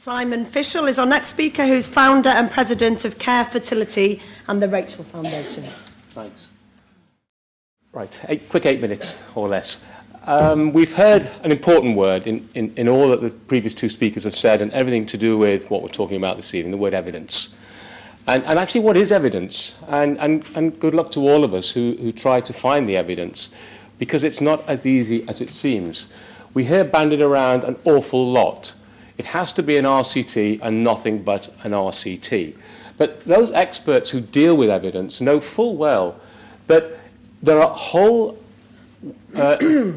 Simon Fishel is our next speaker, who's founder and president of Care Fertility and the Rachel Foundation. Thanks. Right, eight, quick eight minutes or less. Um, we've heard an important word in, in, in all that the previous two speakers have said and everything to do with what we're talking about this evening, the word evidence. And, and actually, what is evidence? And, and, and good luck to all of us who, who try to find the evidence, because it's not as easy as it seems. We hear bandied around an awful lot. It has to be an RCT and nothing but an RCT. But those experts who deal with evidence know full well that there are whole uh,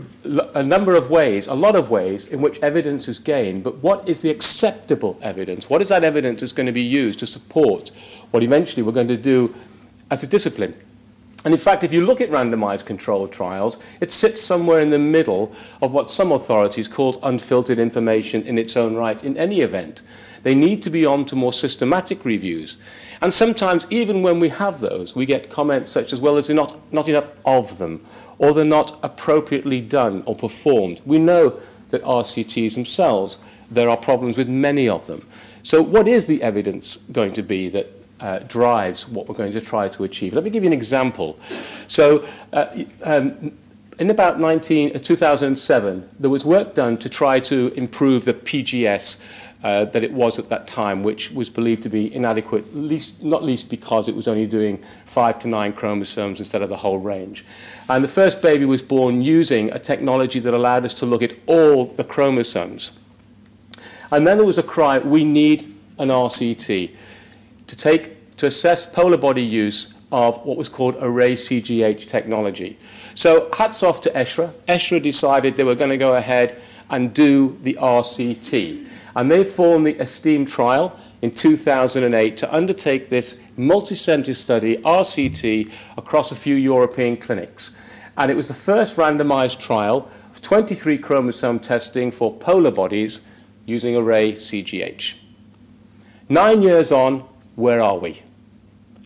a number of ways, a lot of ways in which evidence is gained, but what is the acceptable evidence? What is that evidence that's going to be used to support what eventually we're going to do as a discipline? And in fact, if you look at randomized controlled trials, it sits somewhere in the middle of what some authorities call unfiltered information in its own right in any event. They need to be on to more systematic reviews. And sometimes, even when we have those, we get comments such as, well, there's not, not enough of them, or they're not appropriately done or performed. We know that RCTs themselves, there are problems with many of them. So what is the evidence going to be that uh, drives what we're going to try to achieve. Let me give you an example. So uh, um, in about 19, uh, 2007, there was work done to try to improve the PGS uh, that it was at that time, which was believed to be inadequate, least, not least because it was only doing five to nine chromosomes instead of the whole range. And the first baby was born using a technology that allowed us to look at all the chromosomes. And then there was a cry, we need an RCT to, take, to assess polar body use of what was called array CGH technology. So hats off to ESHRE. ESHRE decided they were going to go ahead and do the RCT. And they formed the ESTEEM trial in 2008 to undertake this multi-center study, RCT, across a few European clinics. And it was the first randomized trial of 23 chromosome testing for polar bodies using array CGH. Nine years on, where are we?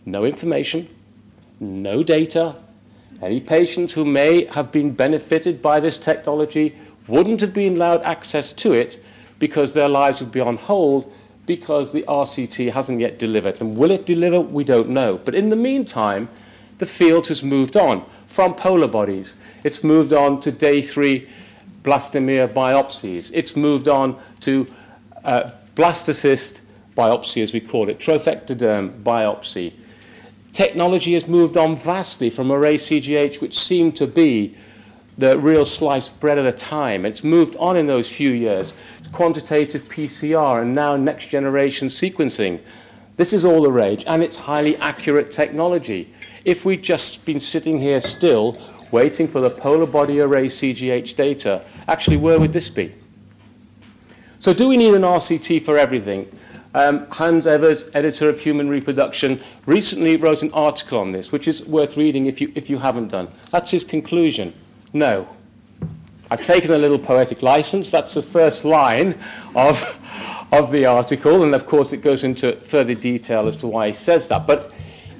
No information, no data. Any patients who may have been benefited by this technology wouldn't have been allowed access to it because their lives would be on hold because the RCT hasn't yet delivered. And will it deliver? We don't know. But in the meantime, the field has moved on from polar bodies. It's moved on to day three blastomere biopsies. It's moved on to uh, blastocyst biopsy, as we call it, trophectoderm biopsy. Technology has moved on vastly from array CGH, which seemed to be the real sliced bread at a time. It's moved on in those few years. Quantitative PCR and now next generation sequencing. This is all the rage, and it's highly accurate technology. If we'd just been sitting here still, waiting for the polar body array CGH data, actually, where would this be? So do we need an RCT for everything? Um, Hans Evers, editor of Human Reproduction, recently wrote an article on this, which is worth reading if you, if you haven't done. That's his conclusion. No. I've taken a little poetic license. That's the first line of, of the article, and of course it goes into further detail as to why he says that. But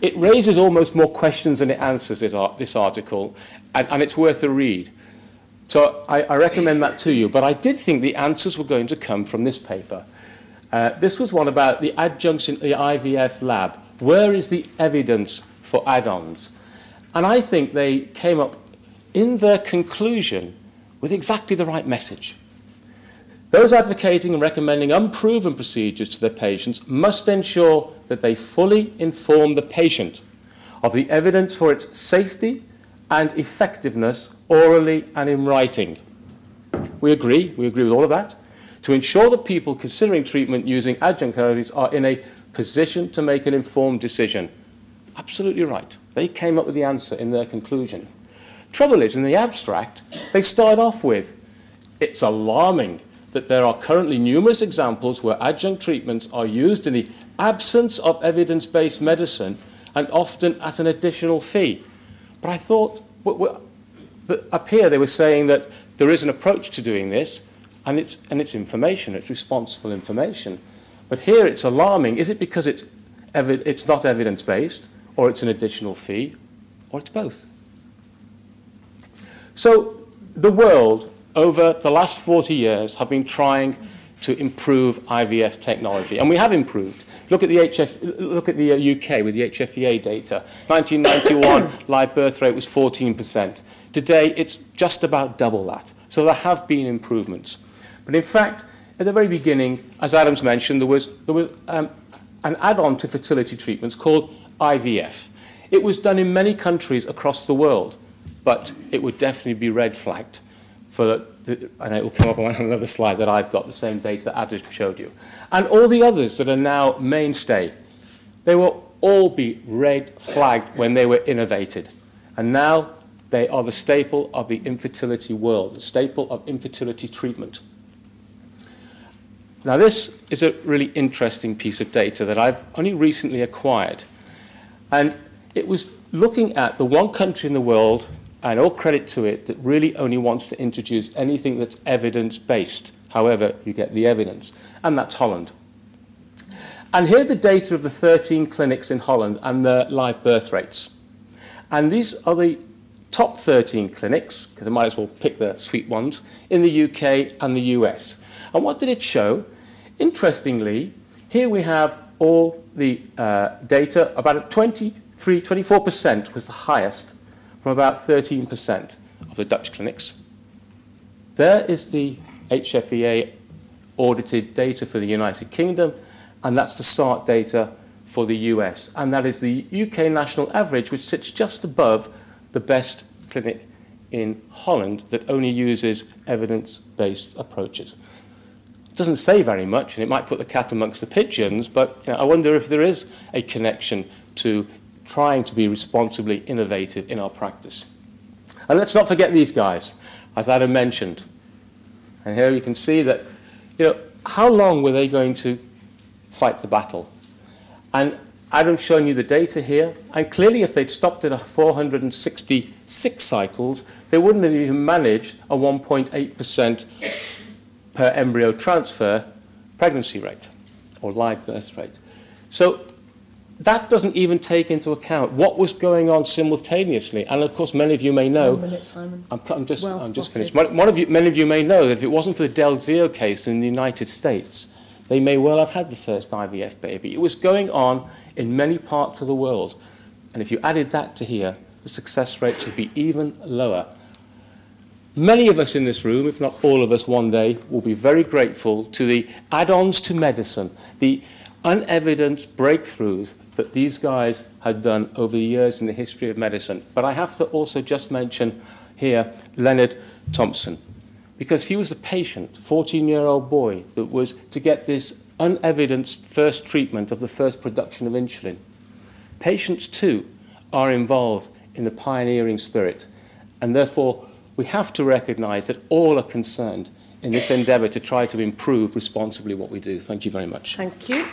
it raises almost more questions than it answers, it, this article, and, and it's worth a read. So I, I recommend that to you. But I did think the answers were going to come from this paper. Uh, this was one about the adjuncts in the IVF lab. Where is the evidence for add-ons? And I think they came up in their conclusion with exactly the right message. Those advocating and recommending unproven procedures to their patients must ensure that they fully inform the patient of the evidence for its safety and effectiveness orally and in writing. We agree, we agree with all of that to ensure that people considering treatment using adjunct therapies are in a position to make an informed decision. Absolutely right. They came up with the answer in their conclusion. Trouble is, in the abstract, they start off with, it's alarming that there are currently numerous examples where adjunct treatments are used in the absence of evidence-based medicine and often at an additional fee. But I thought, up here they were saying that there is an approach to doing this, and it's, and it's information, it's responsible information. But here it's alarming. Is it because it's, it's not evidence-based, or it's an additional fee, or it's both? So the world, over the last 40 years, have been trying to improve IVF technology. And we have improved. Look at the, HF, look at the UK uh, with the HFEA data. 1991, live birth rate was 14%. Today, it's just about double that. So there have been improvements. But in fact, at the very beginning, as Adam's mentioned, there was, there was um, an add-on to fertility treatments called IVF. It was done in many countries across the world, but it would definitely be red flagged for the, the, and it will come up on another slide that I've got, the same data that Adam showed you. And all the others that are now mainstay, they will all be red flagged when they were innovated. And now they are the staple of the infertility world, the staple of infertility treatment. Now, this is a really interesting piece of data that I've only recently acquired. And it was looking at the one country in the world, and all credit to it, that really only wants to introduce anything that's evidence-based. However, you get the evidence. And that's Holland. And here's the data of the 13 clinics in Holland and their live birth rates. And these are the top 13 clinics, because I might as well pick the sweet ones, in the UK and the US. And what did it show? Interestingly, here we have all the uh, data, about 23, 24% was the highest from about 13% of the Dutch clinics. There is the HFEA audited data for the United Kingdom, and that's the SART data for the US. And that is the UK national average, which sits just above the best clinic in Holland that only uses evidence-based approaches doesn't say very much, and it might put the cat amongst the pigeons, but you know, I wonder if there is a connection to trying to be responsibly innovative in our practice. And let's not forget these guys, as Adam mentioned. And here you can see that, you know, how long were they going to fight the battle? And Adam's shown you the data here, and clearly if they'd stopped at 466 cycles, they wouldn't have even managed a 1.8% per embryo transfer pregnancy rate or live birth rate. So that doesn't even take into account what was going on simultaneously. And of course, many of you may know. One minute, Simon. I'm, I'm just, Well I'm just finished. One, one of you, many of you may know that if it wasn't for the Del Zio case in the United States, they may well have had the first IVF baby. It was going on in many parts of the world. And if you added that to here, the success rate would be even lower. Many of us in this room, if not all of us one day, will be very grateful to the add-ons to medicine, the unevidenced breakthroughs that these guys had done over the years in the history of medicine. But I have to also just mention here Leonard Thompson, because he was the patient, 14-year-old boy, that was to get this unevidenced first treatment of the first production of insulin. Patients, too, are involved in the pioneering spirit, and therefore we have to recognise that all are concerned in this endeavour to try to improve responsibly what we do. Thank you very much. Thank you.